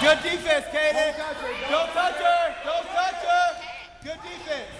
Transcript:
Good defense, Kaden. Don't touch her. Don't touch her. Don't touch her. Good defense.